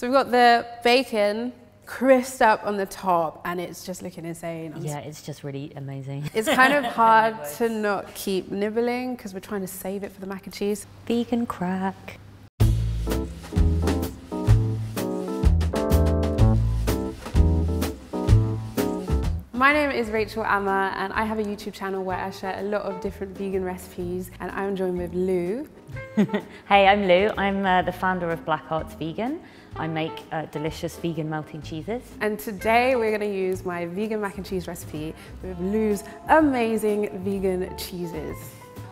So we've got the bacon crisped up on the top and it's just looking insane. I'm yeah, it's just really amazing. It's kind of hard to not keep nibbling because we're trying to save it for the mac and cheese. Vegan crack. My name is Rachel Ama and I have a YouTube channel where I share a lot of different vegan recipes and I'm joined with Lue. hey, I'm Lue. I'm uh, the founder of Black Arts Vegan. I make uh, delicious vegan melting cheeses. And today we're going to use my vegan mac and cheese recipe with Lue's amazing vegan cheeses.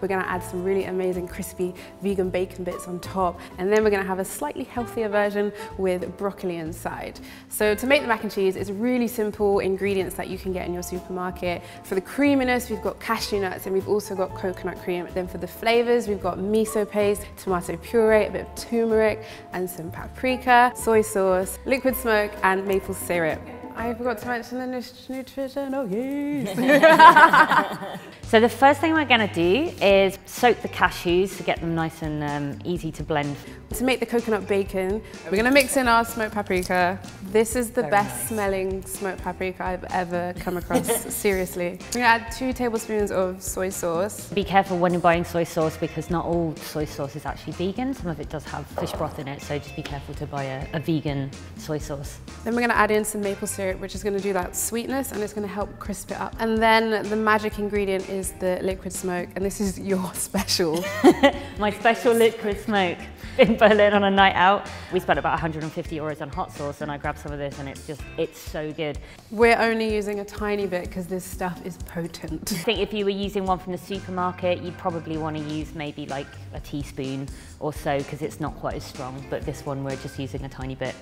We're gonna add some really amazing crispy vegan bacon bits on top, and then we're gonna have a slightly healthier version with broccoli inside. So to make the mac and cheese, it's really simple ingredients that you can get in your supermarket. For the creaminess, we've got cashew nuts and we've also got coconut cream. Then for the flavors, we've got miso paste, tomato puree, a bit of turmeric, and some paprika, soy sauce, liquid smoke, and maple syrup. I forgot to mention the nutritional yeast. so the first thing we're going to do is soak the cashews to get them nice and um, easy to blend. To make the coconut bacon, we're going to mix in our smoked paprika. This is the Very best nice. smelling smoked paprika I've ever come across, seriously. We're going to add two tablespoons of soy sauce. Be careful when you're buying soy sauce because not all soy sauce is actually vegan. Some of it does have fish broth in it, so just be careful to buy a, a vegan soy sauce. Then we're going to add in some maple syrup which is going to do that sweetness and it's going to help crisp it up. And then the magic ingredient is the liquid smoke, and this is your special. My special liquid smoke. In Berlin on a night out, we spent about 150 euros on hot sauce and I grabbed some of this and it's just, it's so good. We're only using a tiny bit because this stuff is potent. I think if you were using one from the supermarket, you'd probably want to use maybe like a teaspoon or so because it's not quite as strong, but this one we're just using a tiny bit.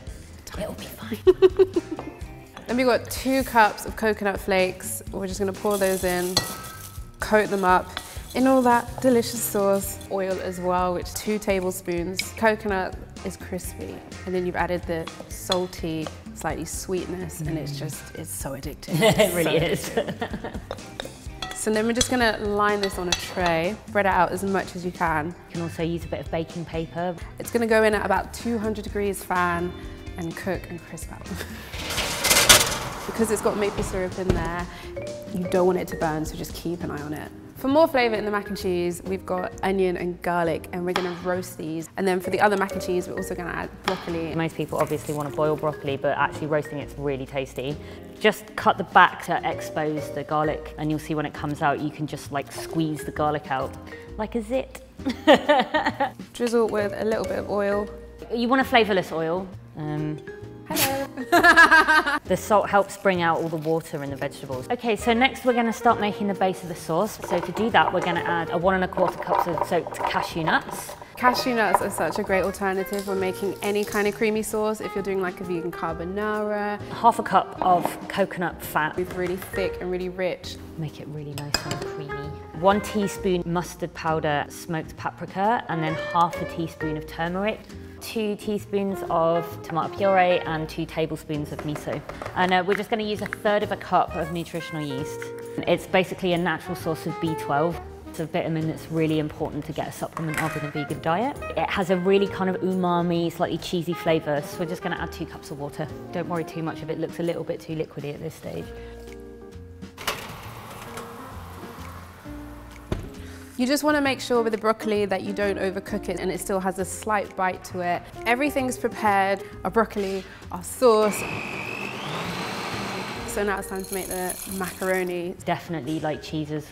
It'll be fine. Then we've got two cups of coconut flakes. We're just gonna pour those in, coat them up in all that delicious sauce. Oil as well, which two tablespoons. Coconut is crispy. And then you've added the salty, slightly sweetness, mm. and it's mm. just, it's so addictive. it really is. So then we're just gonna line this on a tray, spread it out as much as you can. You can also use a bit of baking paper. It's gonna go in at about 200 degrees fan and cook and crisp out. Because it's got maple syrup in there, you don't want it to burn, so just keep an eye on it. For more flavour in the mac and cheese, we've got onion and garlic and we're going to roast these. And then for the other mac and cheese, we're also going to add broccoli. Most people obviously want to boil broccoli, but actually roasting it's really tasty. Just cut the back to expose the garlic and you'll see when it comes out, you can just like squeeze the garlic out like a zit. Drizzle with a little bit of oil. You want a flavourless oil. Um. the salt helps bring out all the water in the vegetables. Okay, so next we're gonna start making the base of the sauce. So to do that, we're gonna add a one and a quarter cups of soaked cashew nuts. Cashew nuts are such a great alternative when making any kind of creamy sauce. If you're doing like a vegan carbonara. Half a cup of coconut fat. It's really thick and really rich. Make it really nice and creamy. One teaspoon mustard powder, smoked paprika, and then half a teaspoon of turmeric two teaspoons of tomato puree and two tablespoons of miso. And uh, we're just to use a third of a cup of nutritional yeast. It's basically a natural source of B12. It's a vitamin that's really important to get a supplement of in a vegan diet. It has a really kind of umami, slightly cheesy flavour, so we're just to add two cups of water. Don't worry too much if it looks a little bit too liquidy at this stage. You just want to make sure with the broccoli that you don't overcook it and it still has a slight bite to it. Everything's prepared, our broccoli, our sauce. So now it's time to make the macaroni. Definitely like cheeses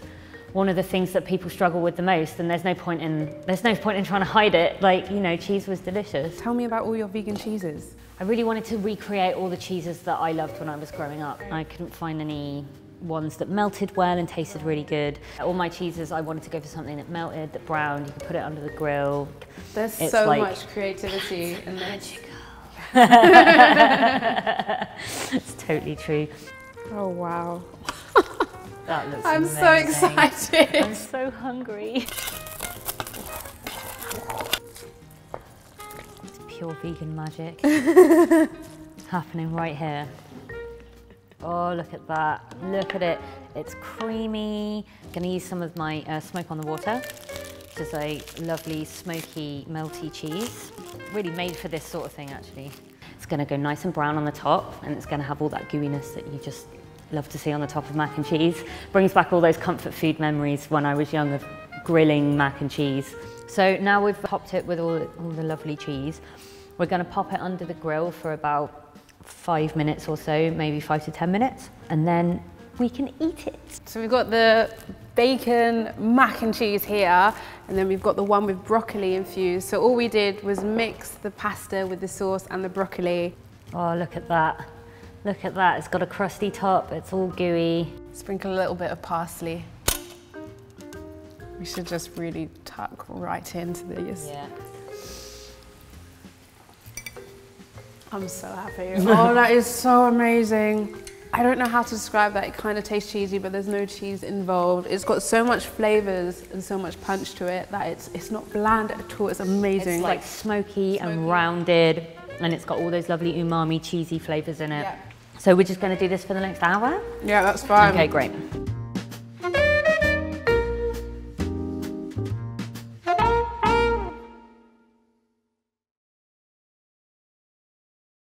one of the things that people struggle with the most and there's no point in there's no point in trying to hide it like you know cheese was delicious tell me about all your vegan cheeses i really wanted to recreate all the cheeses that i loved when i was growing up i couldn't find any ones that melted well and tasted really good. All my cheeses, I wanted to go for something that melted, that browned, you could put it under the grill. There's it's so like much creativity in this. it's totally true. Oh, wow. that looks I'm amazing. so excited. I'm so hungry. It's pure vegan magic happening right here. Oh, look at that. Look at it. It's creamy. Gonna use some of my uh, smoke on the water, which is a lovely, smoky, melty cheese. really made for this sort of thing actually. It's gonna go nice and brown on the top and it's gonna have all that gooiness that you just love to see on the top of mac and cheese. Brings back all those comfort food memories when I was young of grilling mac and cheese. So now we've topped it with all, all the lovely cheese. We're gonna pop it under the grill for about five minutes or so, maybe five to 10 minutes, and then we can eat it. So we've got the bacon mac and cheese here, and then we've got the one with broccoli infused. So all we did was mix the pasta with the sauce and the broccoli. Oh, look at that. Look at that, it's got a crusty top, it's all gooey. Sprinkle a little bit of parsley. We should just really tuck right into these. Yeah. I'm so happy. oh, that is so amazing. I don't know how to describe that. It kind of tastes cheesy, but there's no cheese involved. It's got so much flavors and so much punch to it that it's it's not bland at all. It's amazing. It's like smoky, and rounded, and it's got all those lovely umami cheesy flavors in it. Yeah. So we're just gonna do this for the next hour? yeah, that's fine. Okay, great.